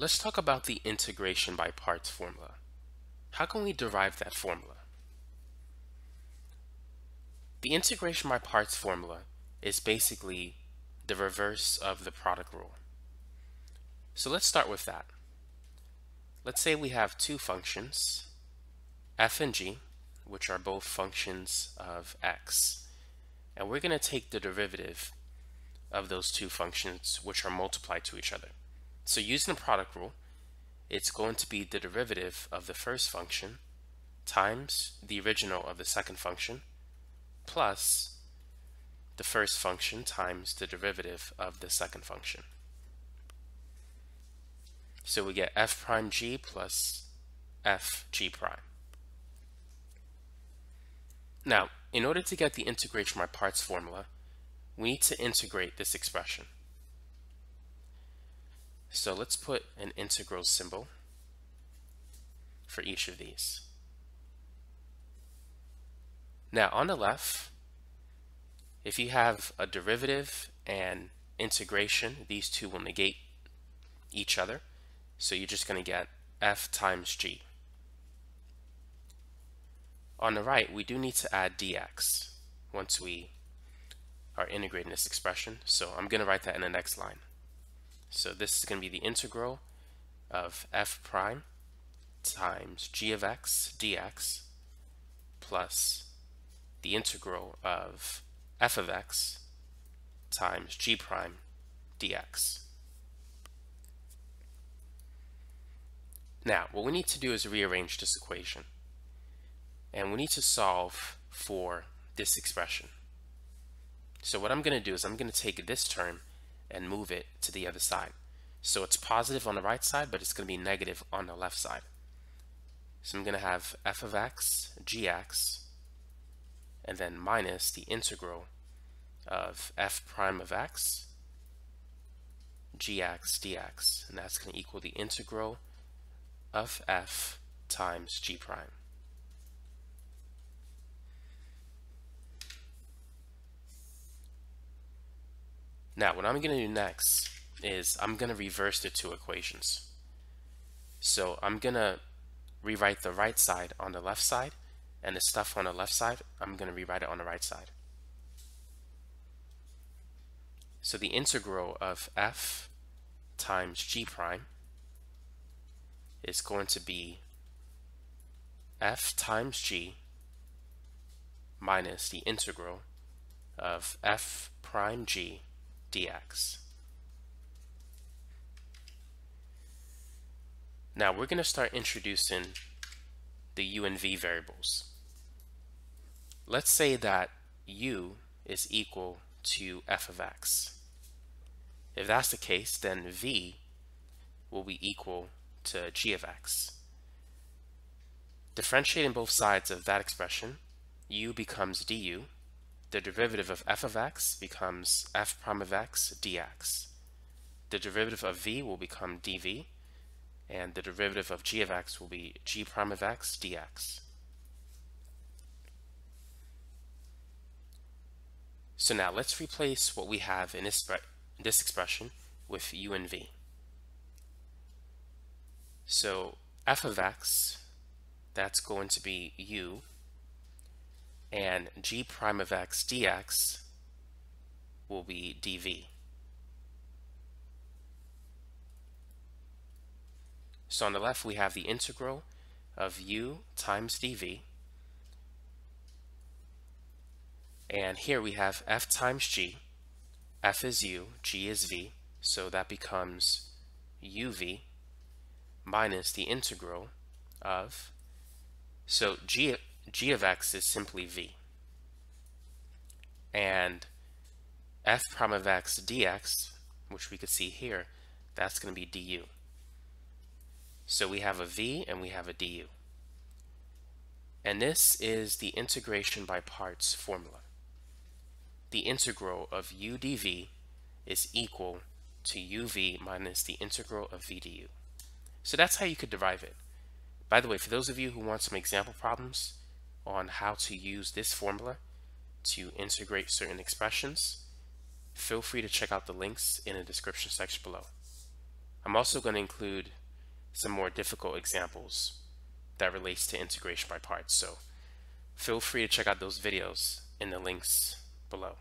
Let's talk about the integration by parts formula. How can we derive that formula? The integration by parts formula is basically the reverse of the product rule. So let's start with that. Let's say we have two functions, f and g, which are both functions of x. And we're going to take the derivative of those two functions which are multiplied to each other. So using the product rule, it's going to be the derivative of the first function times the original of the second function plus the first function times the derivative of the second function. So we get f prime g plus f g prime. Now, in order to get the integration by parts formula, we need to integrate this expression. So let's put an integral symbol for each of these. Now on the left, if you have a derivative and integration, these two will negate each other. So you're just going to get f times g. On the right, we do need to add dx once we are integrating this expression. So I'm going to write that in the next line. So this is going to be the integral of f prime times g of x dx plus the integral of f of x times g prime dx. Now, what we need to do is rearrange this equation. And we need to solve for this expression. So what I'm going to do is I'm going to take this term and move it to the other side. So it's positive on the right side, but it's going to be negative on the left side. So I'm going to have f of x, gx, and then minus the integral of f prime of x, gx dx, and that's going to equal the integral of f times g prime. Now, what I'm going to do next is I'm going to reverse the two equations. So I'm going to rewrite the right side on the left side, and the stuff on the left side, I'm going to rewrite it on the right side. So the integral of f times g prime is going to be f times g minus the integral of f prime g dx. Now we're going to start introducing the u and v variables. Let's say that u is equal to f of x. If that's the case, then v will be equal to g of x. Differentiating both sides of that expression, u becomes du, the derivative of f of x becomes f prime of x dx. The derivative of v will become dv, and the derivative of g of x will be g prime of x dx. So now let's replace what we have in this, this expression with u and v. So f of x, that's going to be u and g prime of x dx will be dv. So on the left we have the integral of u times dv. And here we have f times g. F is u, g is v. So that becomes uv minus the integral of so g g of x is simply v. And f prime of x dx, which we could see here, that's going to be du. So we have a v and we have a du. And this is the integration by parts formula. The integral of u dv is equal to uv minus the integral of v du. So that's how you could derive it. By the way, for those of you who want some example problems, on how to use this formula to integrate certain expressions, feel free to check out the links in the description section below. I'm also going to include some more difficult examples that relates to integration by parts. So feel free to check out those videos in the links below.